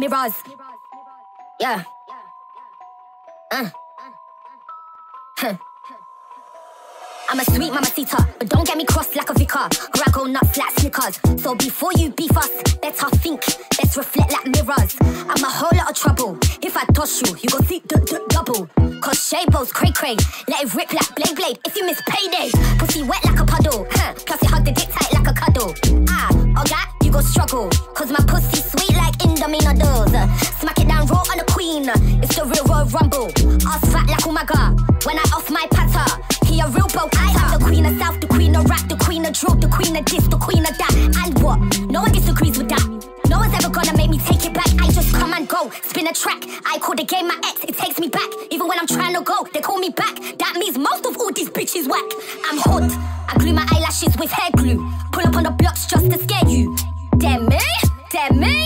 mirrors. Yeah. Uh. Huh. I'm a sweet mama mamacita, but don't get me crossed like a vicar. Graggle nuts like Snickers. So before you beef us, better think. Let's reflect like mirrors. I'm a whole lot of trouble. If I toss you, you go see the d- double. Cause Shaybo's cray cray. Let it rip like blade blade. If you miss payday, pussy wet like a puddle. Huh. Plus you hug the dick tight like a cuddle. Ah, oh that, you go struggle. Cause my pussy sweet yummy noodles. Smack it down raw on the queen. It's the real Royal Rumble. Ass fat like Umaga. When I off my patter, he a real bow. I am the queen of south, the queen of rap, the queen of drop, the queen of this, the queen of that. And what? No one disagrees with that. No one's ever gonna make me take it back. I just come and go, spin a track. I call the game my ex, it takes me back. Even when I'm trying to go, they call me back. That means most of all these bitches whack. I'm hot. I glue my eyelashes with hair glue. Pull up on the blocks just to scare you. Damn me, damn me.